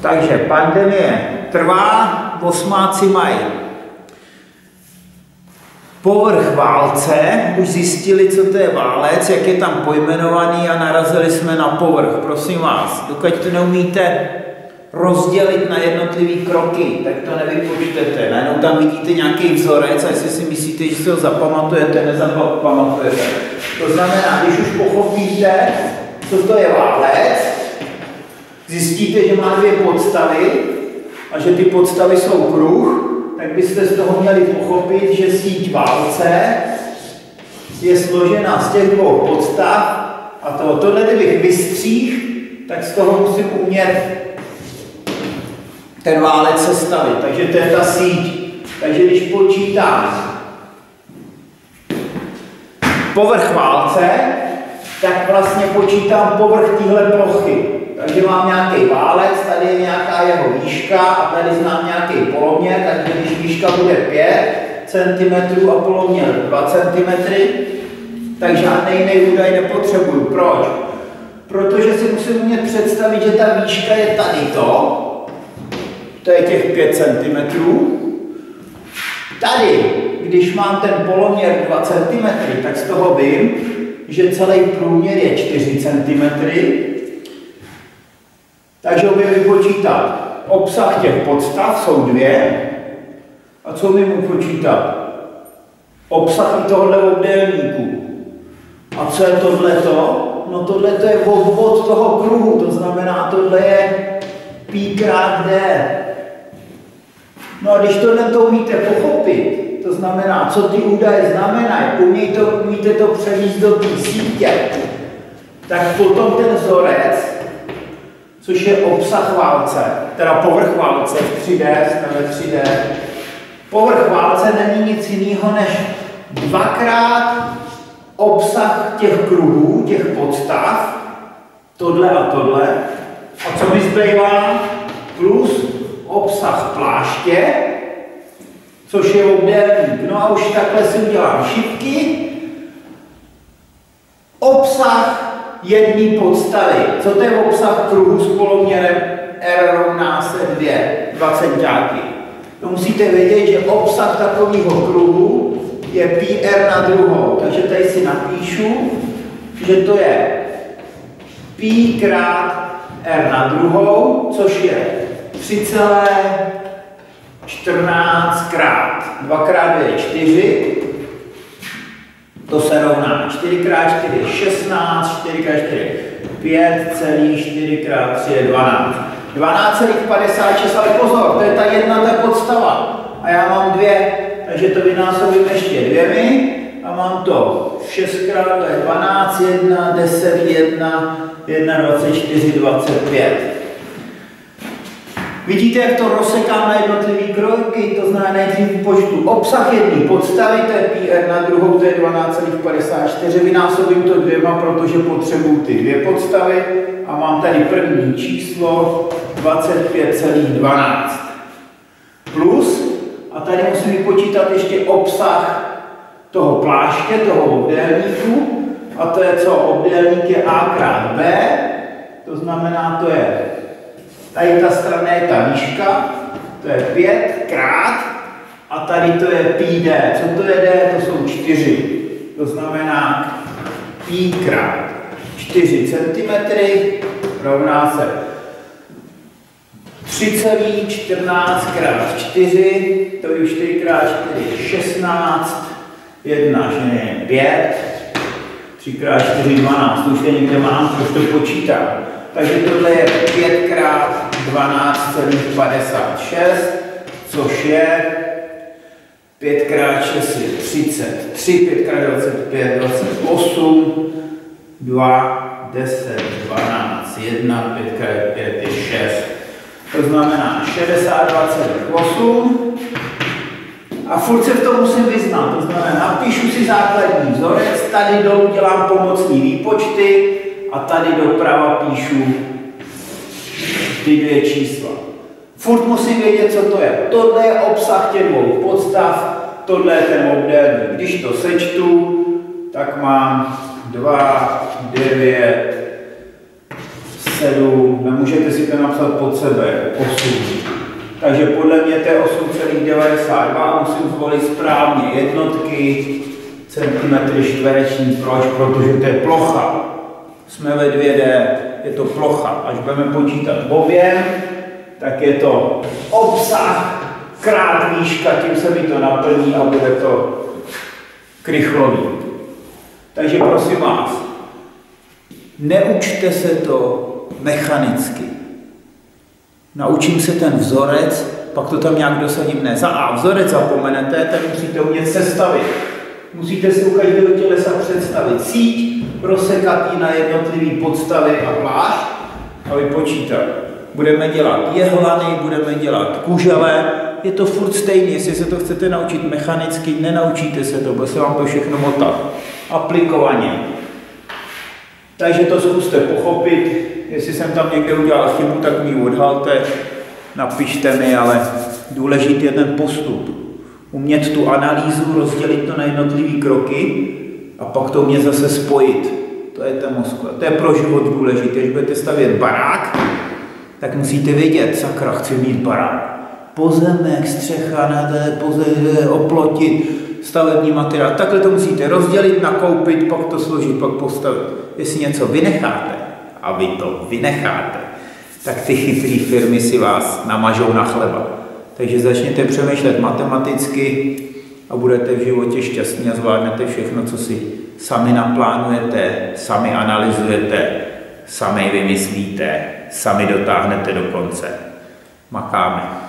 Takže pandemie trvá, osmáci mají povrch válce, už zjistili, co to je válec, jak je tam pojmenovaný a narazili jsme na povrch. Prosím vás, dokud to neumíte rozdělit na jednotlivé kroky, tak to nevypočtete. Najednou tam vidíte nějaký vzorec a jestli si myslíte, že si ho zapamatujete, nezapamatujete. To znamená, když už pochopíte, co to je válec, zjistíte, že má dvě podstavy a že ty podstavy jsou kruh, tak byste z toho měli pochopit, že síť válce je složena z těch dvou podstav a to, tohle kdybych vystříh, tak z toho musím umět ten válec sestavit. Takže to je ta síť. Takže když počítám povrch válce, tak vlastně počítám povrch téhle plochy. Takže mám nějaký válec, tady je nějaká jeho výška a tady znám nějaký poloměr, takže když výška bude 5 cm a poloměr 2 cm, tak žádný jiný údaj nepotřebuju. Proč? Protože si musím umět představit, že ta výška je tady to, to je těch 5 cm. Tady, když mám ten poloměr 2 cm, tak z toho vím, že celý průměr je 4 cm, takže umím vypočítat obsah těch podstav, jsou dvě. A co umím vypočítat? Obsah i tohohle obdélníku. A co je tohleto? No tohleto je obvod toho kruhu, to znamená, tohle je pi krát d. No a když tohle to umíte pochopit, to znamená, co ty údaje znamenají, umíte to, umíte to převíst do té sítě, tak potom ten vzorec což je obsah válce, teda povrch válce v 3D, jsme ve 3D. Povrch válce není nic jiného než dvakrát obsah těch kruhů, těch podstav, tohle a tohle. A co mi zbývá? Plus obsah pláště, což je obdélník. No a už takhle si udělám šipky. Obsah jedné podstavy. Co to je obsah kruhu s poloměrem R rovná se 2, 20 centiáky. To musíte vědět, že obsah takového kruhu je πr na druhou. Takže tady si napíšu, že to je pi krát r na druhou, což je 3,14 krát 2 krát 2 je 4, to se rovná 4 x 4 je 16, 4 x 4 5, celý 4 x 3 je 12. 12,56, ale pozor, to je ta jedna ta podstava. A já mám dvě, takže to vynásobím ještě dvěmi a mám to 6 x 12, 1, 10, 1, 1, 24, 25. Vidíte, jak to rozsekám na jednotlivé kroky, to znamená nejdřív počtu obsah jedné podstavy, je PR, na druhou to je 12,54, vynásobím to dvěma, protože potřebuju ty dvě podstavy a mám tady první číslo 25,12 plus a tady musím vypočítat ještě obsah toho pláště, toho obdélníku a to je co? Obdélník je A krát B, to znamená, to je Tady ta strana je ta výška, to je 5 krát, a tady to je pi d. Co to je d? To jsou 4. To znamená pi krát 4 cm rovná se 3,14 krát 4, to je 4 krát 4 je 16, 1 že je 5, 3 krát 4 12, to už je někde mám, proč to počítám. Takže tohle je 5 krát 12,56, což je 5 krát 6 je 33, 5 krát 25, 28, 2, 10, 12, 1, 5 krát 5 je 6. To znamená 62,8 a furt se v tom musím vyznat. To znamená, napíšu si základní vzorec, tady dolů dělám pomocní výpočty, a tady doprava píšu ty dvě čísla. Furt musím vědět, co to je. Tohle je obsah těch dvou podstav, tohle je ten obdélník. Když to sečtu, tak mám 2, 9, 7, nemůžete si to napsat pod sebe, 8. Takže podle mě to je 8,92 musím zvolit správně jednotky, centimetry čtvereční. Proč? Protože to je plocha. Jsme ve 2D, je to plocha. Až budeme počítat objem, tak je to obsah krát výška, tím se mi to naplní a bude to krychlový. Takže prosím vás, neučte se to mechanicky. Naučím se ten vzorec, pak to tam nějak dosadím. Ne, za A vzorec zapomenete, ten musíte umět sestavit. Musíte si u každého tělesa představit síť, rozsekat ji na jednotlivé podstavy a plášť a vypočítat. Budeme dělat jehlany, budeme dělat kužele, je to furt stejný, jestli se to chcete naučit mechanicky, nenaučíte se to, bude se vám to všechno motat. Aplikovaně. Takže to zkuste pochopit, jestli jsem tam někde udělal chybu, tak mi odhalte, napište mi, ale důležitý je ten postup. Umět tu analýzu, rozdělit to na jednotlivé kroky a pak to umět zase spojit. To je ten mozku. To je pro život důležité. Když budete stavět barák, tak musíte vědět, sakra, chci mít barák. Pozemek, střecha, nade, poze, oplotit, stavební materiál. Takhle to musíte rozdělit, nakoupit, pak to složit, pak postavit. Jestli něco vynecháte, a vy to vynecháte, tak ty chytré firmy si vás namažou na chleba. Takže začněte přemýšlet matematicky a budete v životě šťastní a zvládnete všechno, co si sami naplánujete, sami analyzujete, sami vymyslíte, sami dotáhnete do konce. Makáme.